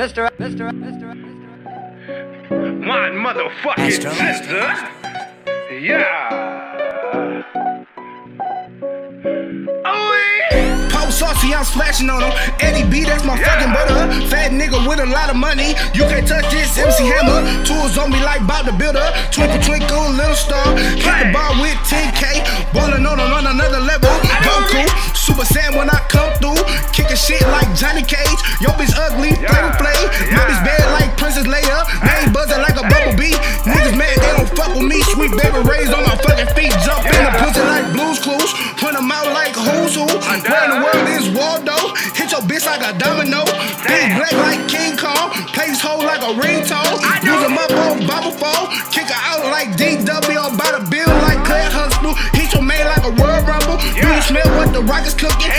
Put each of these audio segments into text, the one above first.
Mr. Mr. Mr. Mr. My motherfucking Astro. sister. Yeah. Oh, yeah. Pop saucy, I'm splashing on him. Eddie B, that's my Yeah. fucking brother. Fat nigga with a lot of money. You can't touch this MC Hammer. Tools on me like Bob the Builder. Twinkle, twinkle, little star. Hit the Bang. bar with 10K. Ballin' on, on another level. Goku, Super Saiyan when I come through. Kicking shit like Johnny Cage. Yo, bitch ugly, play Yeah. to play. Yeah. My bitch bad like Princess Leia. Name buzzing like a bumblebee. Niggas mad, they don't fuck with me. Sweet baby raised on my fucking feet. Jump in the pussy like blues clues. Run them out like who's who. Where in the world is Waldo? Hit your bitch like a domino. Big black like King Kong. Place hole like a ringtone. Use them up on Bible phone. Kick her out like DW. By the bill like Claire Huxtable. Hit your man like a world Rumble. Do you smell what the rock is cooking?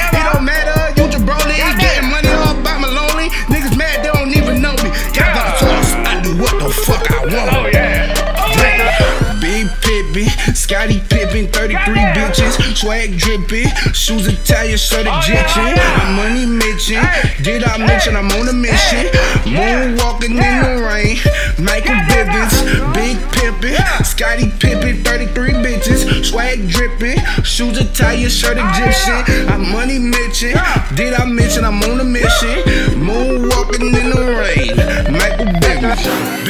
Fuck I want. Oh, yeah. Oh, yeah. Big Pippin, Scottie Pippen, 33 Goddamn. bitches, swag dripping, shoes Italian, shirt Oh, Egyptian, yeah, yeah. I'm money mention. Hey. Did I mention I'm on a mission? Yeah. Moonwalking Yeah. in the rain, Michael. Bivins, Big Pippin, Yeah. Scottie Pippen, 33 bitches, swag dripping, shoes Italian, shirt oh, Egyptian, I'm money. Yeah. Did I mention I'm on a mission? Moonwalking in the rain, Michael Bivins,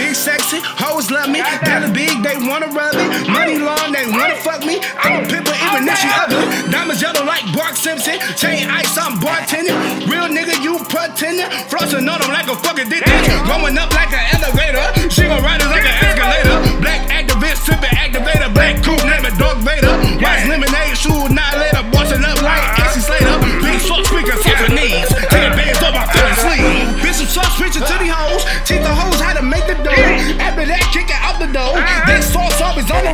Money long, they wanna fuck me. I'm a pimper, even if she ugly. Diamonds yellow like Bart Simpson. Chain ice, I'm bartending. Real nigga, you pretending. Flossing on them like a fucking detective. Going up like an elevator. She gon' ride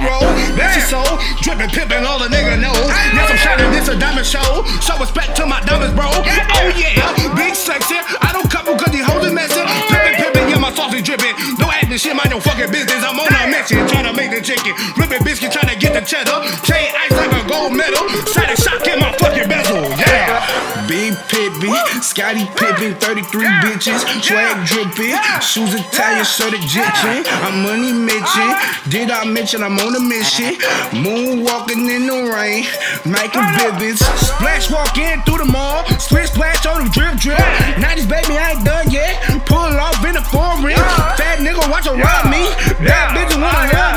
is on. That's your soul. Dripping, pimping, all the nigga knows. Yes, I'm shining, this a diamond show. Show respect to my diamonds, bro. Oh yeah, big sexy. I don't couple cause these hoes is messing. Pimping, pimping, yeah, my sauce is dripping. No acting shit, mind your fucking business. I'm on a mission, trying to make the chicken. Ripping biscuit, trying to get the cheddar. Big Pippin, Scottie Pippen, 33 bitches, swag dripping, shoes Italian, shirt Egyptian. I'm money mention. Uh-huh. Did I mention I'm on a mission? Moonwalking in the rain, Michael Bivins, splash walking through the mall, splish splash on the drip drip. 90s baby, I ain't done yet. Pull off in the foreign. Fat nigga watch her rob me. Bad bitches wanna uh, love me.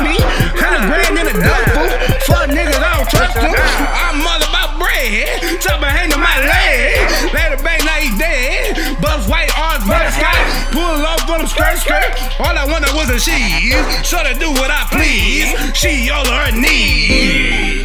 them skirt, skirt. All I wanted was a she. Sure to do what I please. She all on her knees.